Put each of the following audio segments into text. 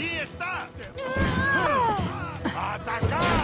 ¡Allí está! ¡Atacad!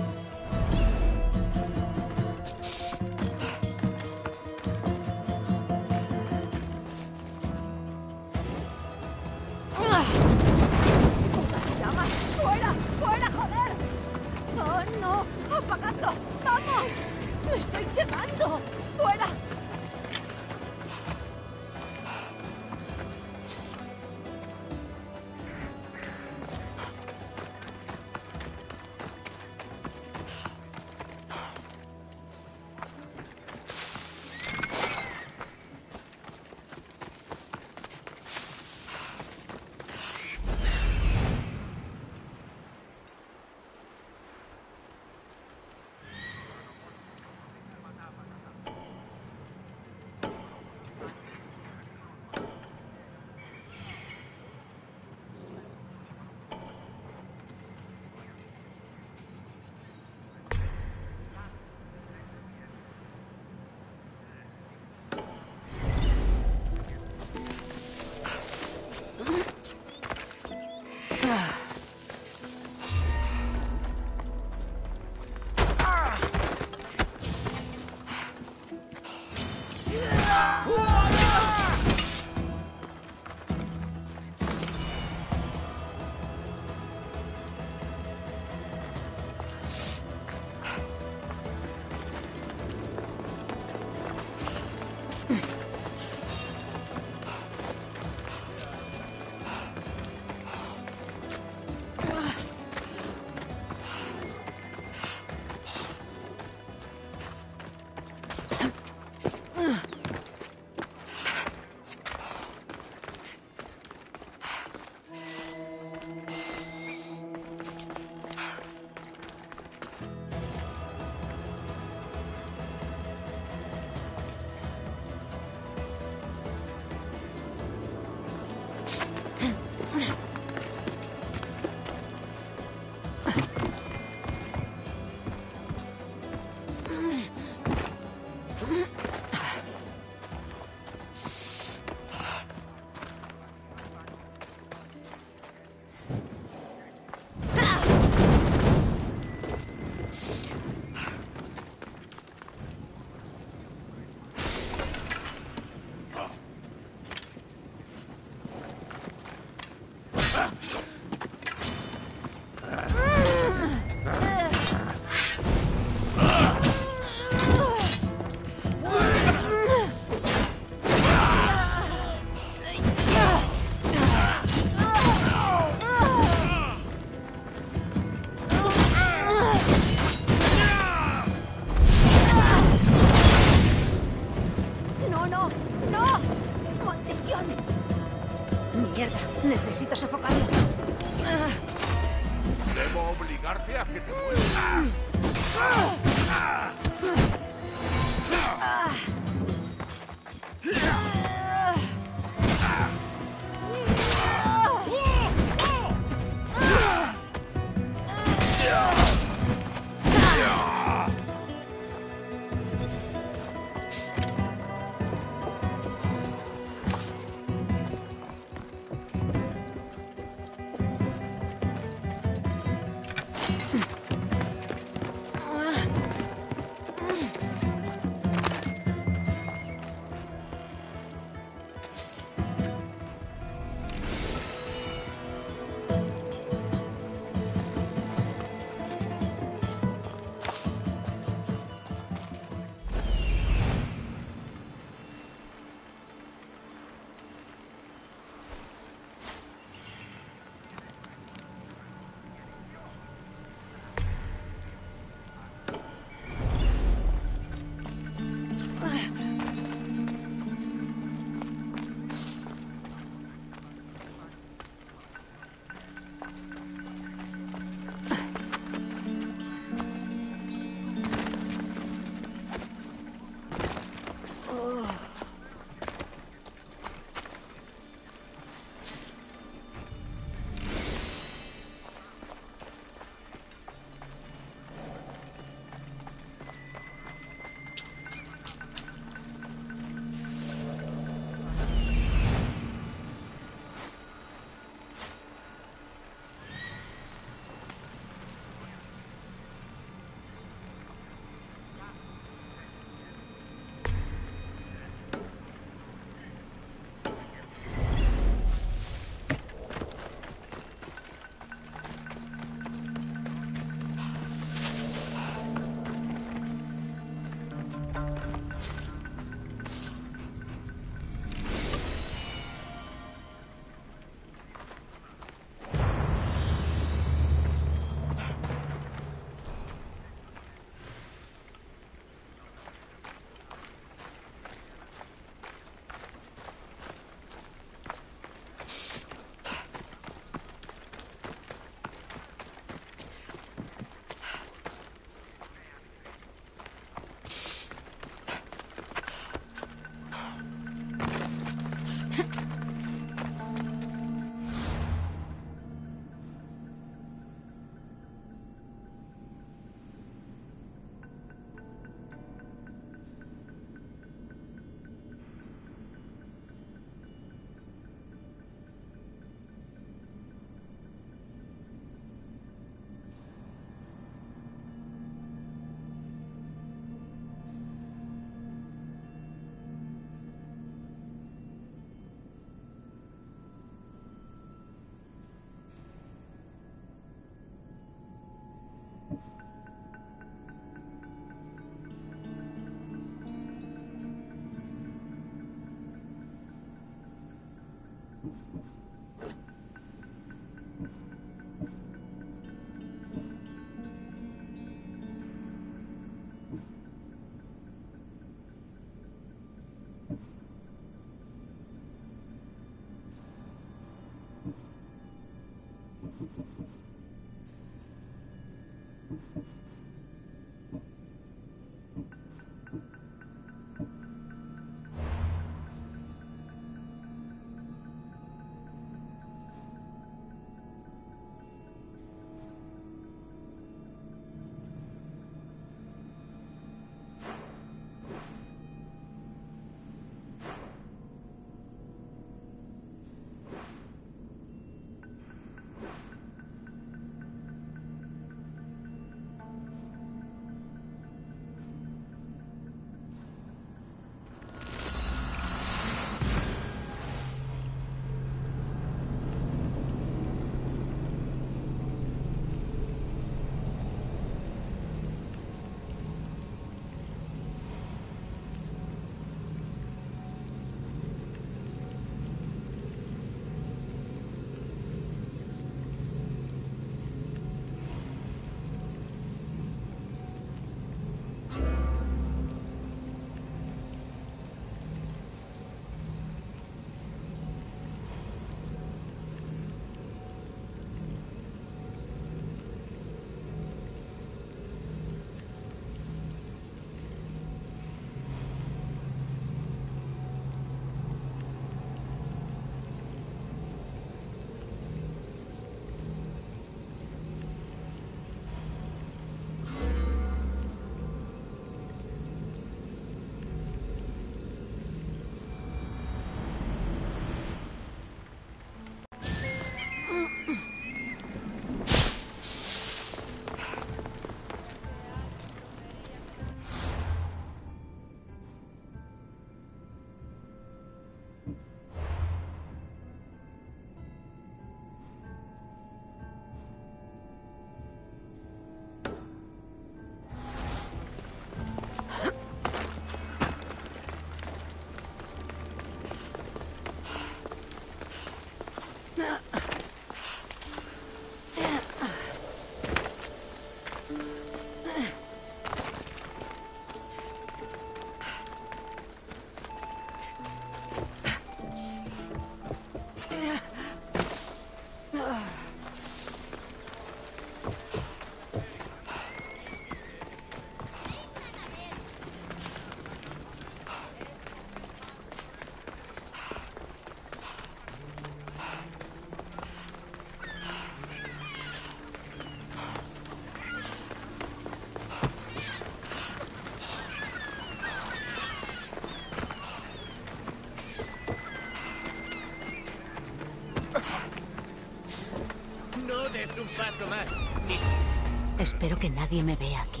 Espero que nadie me vea aquí.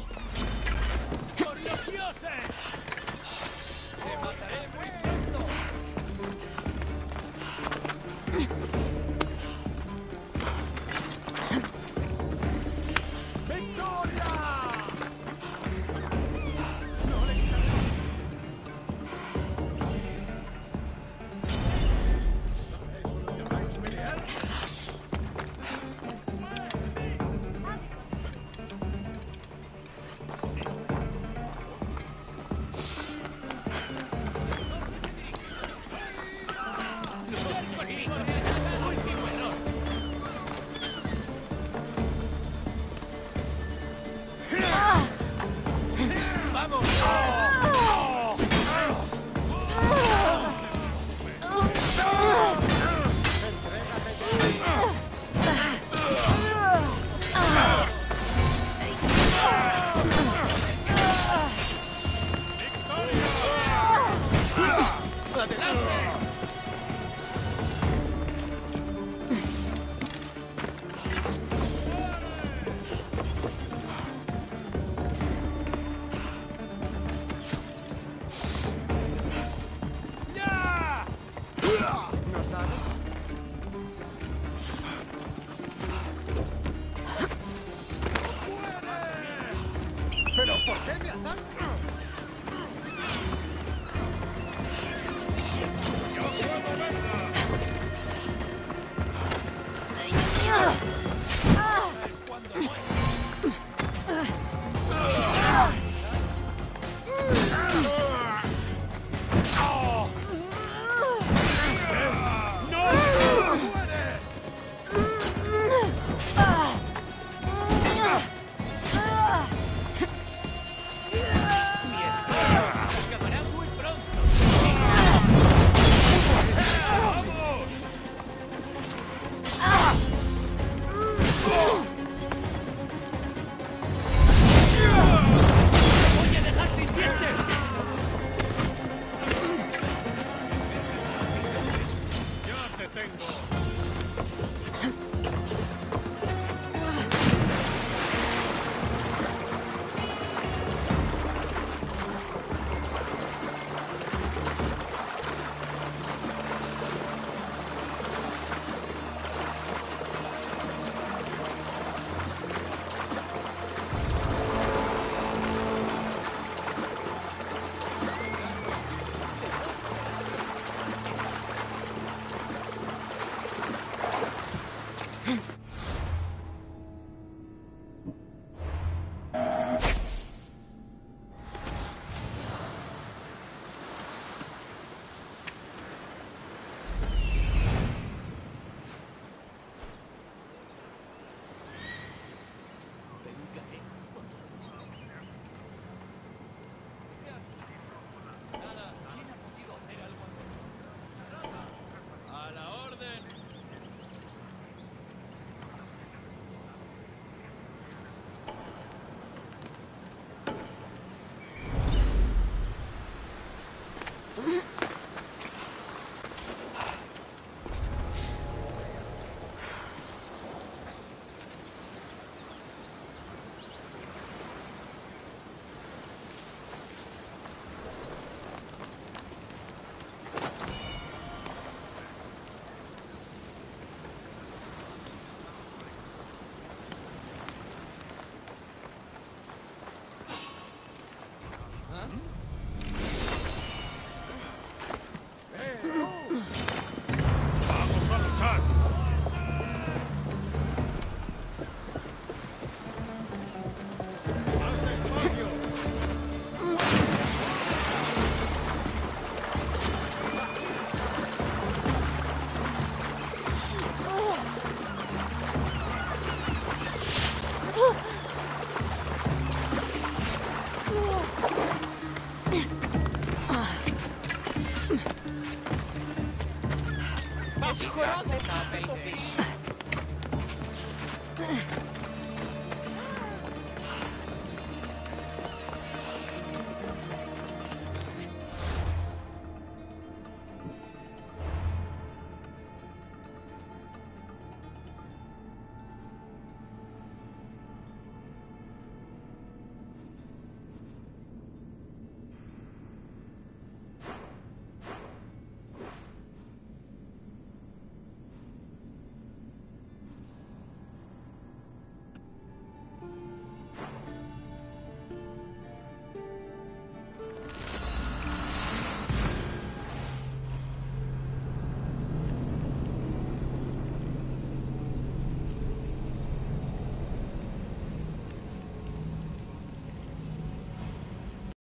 フッ。